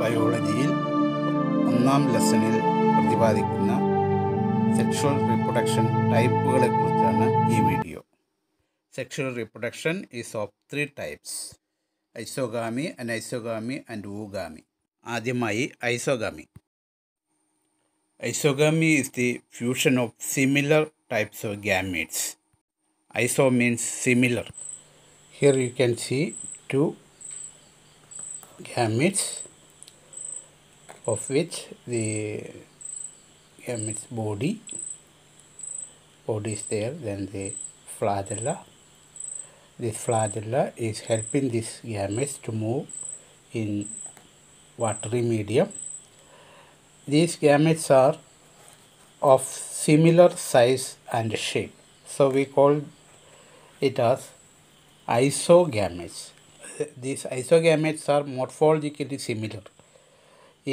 ബയോളജിയിൽ ഒന്നാം ലെസണിൽ പ്രതിപാദിക്കുന്ന sexual reproduction ടൈപ്പുകളെ കുറിച്ചാണ് ഈ video sexual reproduction is of three types isogamy anisogamy and oogamy ആദ്യമായി isogamy isogamy is the fusion of similar types of gametes. Iso means similar. Here you can see two gametes of which the gametes body body is there then the flagella. This flagella is helping these gametes to move in watery medium. These gametes are of similar size and shape. So we call it as isogametes. These isogametes are morphologically similar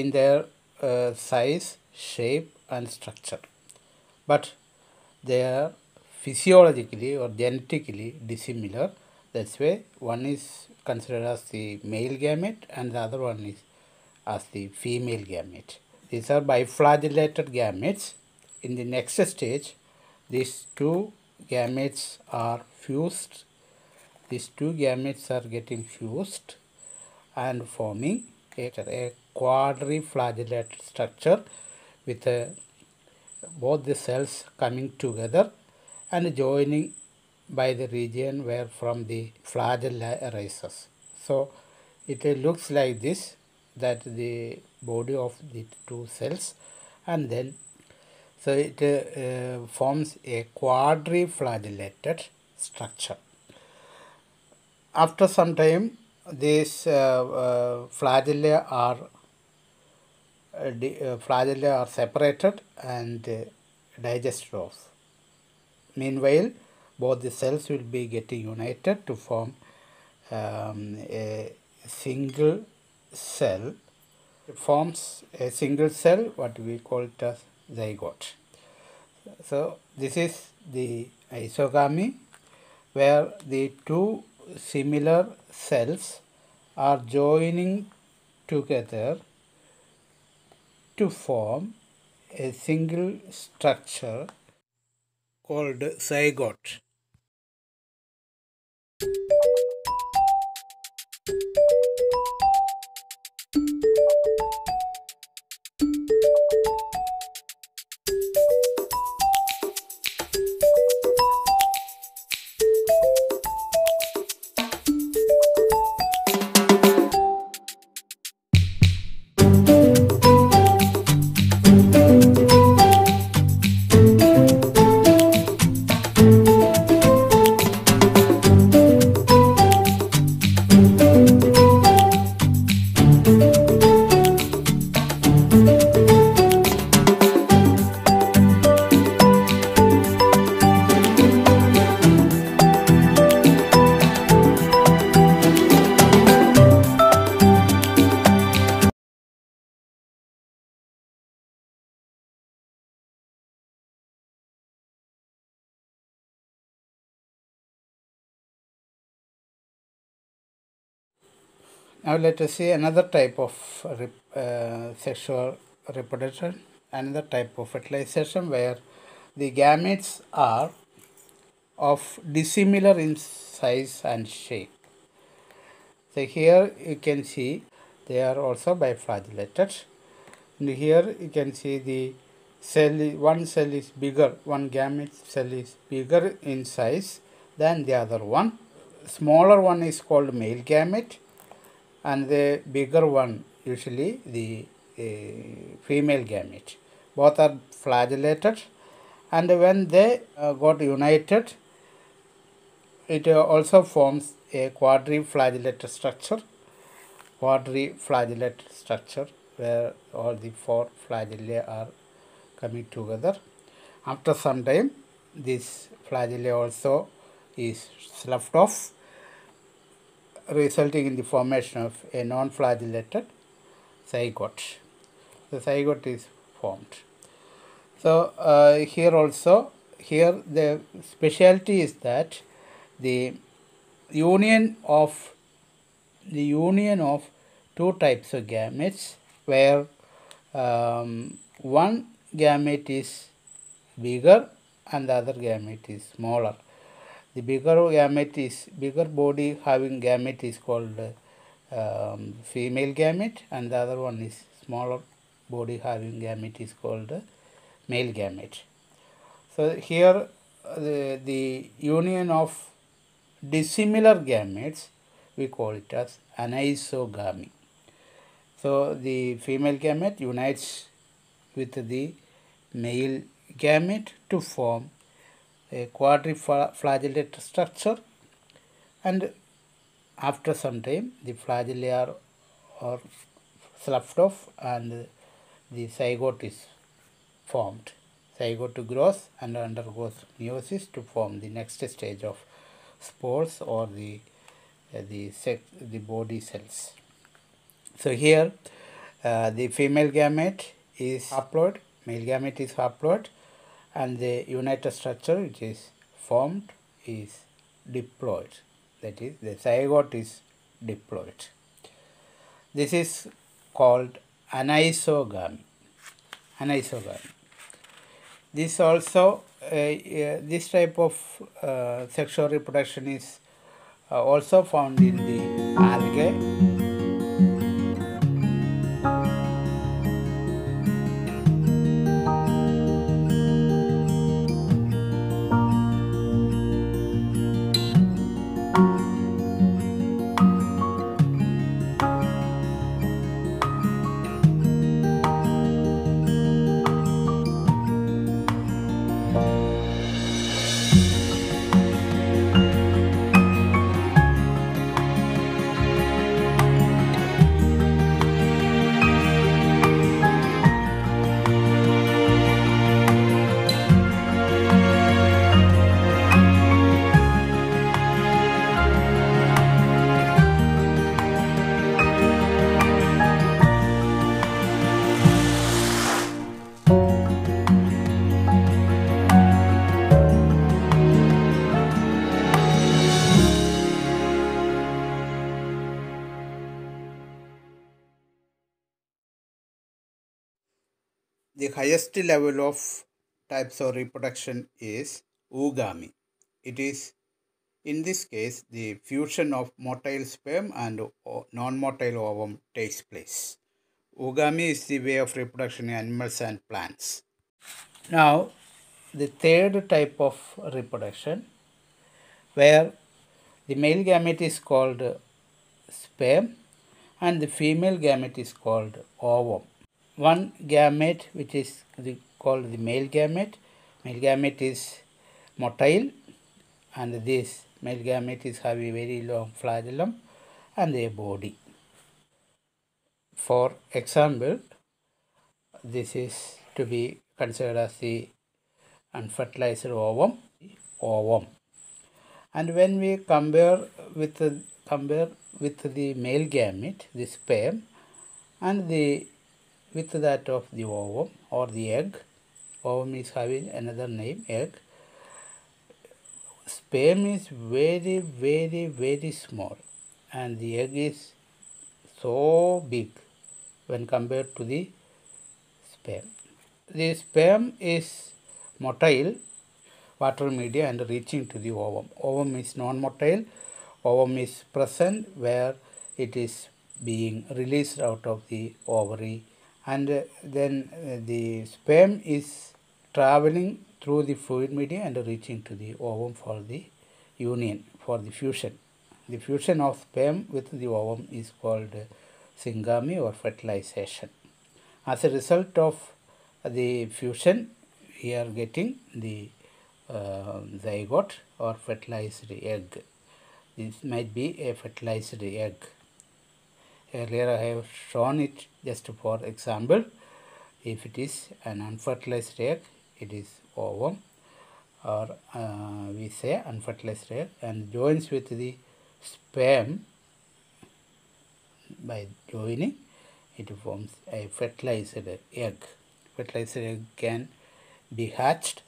in their uh, size shape and structure. But they are physiologically or genetically dissimilar. That's why one is considered as the male gamete and the other one is as the female gamete. These are biflagellated gametes. In the next stage these two gametes are fused. These two gametes are getting fused and forming a, a quadriflagellated structure with a, both the cells coming together and joining by the region where from the flagella arises. So it uh, looks like this that the body of the two cells and then so it uh, uh, forms a quadriflagellated structure. After some time, these uh, uh, flagella are uh, flagella are separated and digested off. Meanwhile, both the cells will be getting united to form um, a single cell. It forms a single cell, what we call it as zygote. So this is the isogamy where the two similar cells are joining together to form a single structure called zygote. Now let us see another type of rep- uh, sexual reproduction, another type of fertilization where the gametes are of dissimilar in size and shape. So here you can see they are also biflagellated. And here you can see the cell, one cell is bigger, one gamete cell is bigger in size than the other one. Smaller one is called male gamete and the bigger one usually the uh, female gamete. Both are flagellated and when they uh, got united it uh, also forms a quadriflagellated structure quadriflagellated structure where all the four flagella are coming together after some time this flagella also is sloughed off resulting in the formation of a non-flagellated zygote. The zygote is formed. So uh, here also, here the specialty is that the union of the union of two types of gametes where um, one gamete is bigger and the other gamete is smaller. The bigger gamete is bigger body having gamete is called um, female gamete and the other one is smaller body having gamete is called male gamete. So here the, the union of dissimilar gametes we call it as anisogamy. So the female gamete unites with the male gamete to form a quadriflagellate structure and after some time the flagellae are, are sloughed off and the zygote is formed. Zygote grows and undergoes meiosis to form the next stage of spores or the uh, the sex, the body cells. So here uh, the female gamete is haploid, male gamete is haploid and the united structure which is formed is diploid that is the zygote is diploid. This is called anisogamy. Anisogamy. This also uh, uh, this type of uh, sexual reproduction is uh, also found in the algae the highest level of types of reproduction is oogamy. It is in this case the fusion of motile sperm and non-motile ovum takes place. Oogamy is the way of reproduction in animals and plants. Now the third type of reproduction where the male gamete is called sperm and the female gamete is called ovum one gamete which is the, called the male gamete. Male gamete is motile and this male gamete is having very long flagellum and a body. For example, this is to be considered as the unfertilized ovum, ovum. And when we compare with compare with the male gamete, the sperm, and the with that of the ovum or the egg. Ovum is having another name, egg. Sperm is very, very, very small and the egg is so big when compared to the sperm. The sperm is motile water media and reaching to the ovum. Ovum is non-motile. Ovum is present where it is being released out of the ovary and then uh, the sperm is traveling through the fluid media and reaching to the ovum for the union for the fusion. The fusion of sperm with the ovum is called syngamy or fertilization. As a result of the fusion we are getting the uh, zygote or fertilized egg. This might be a fertilized egg earlier I have shown it just for example. If it is an unfertilized egg it is ovum or uh, we say unfertilized egg and joins with the sperm. By joining it forms a fertilized egg. Fertilized egg can be hatched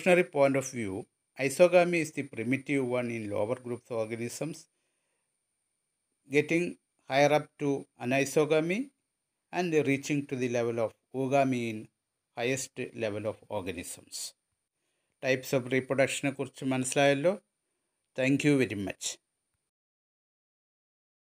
evolutionary point of view, isogamy is the primitive one in lower groups of organisms, getting higher up to anisogamy and reaching to the level of oogamy in highest level of organisms. Types of റീപ്രൊഡക്ഷനെ കുറിച്ച് മനസ്സിലായല്ലോ thank you very much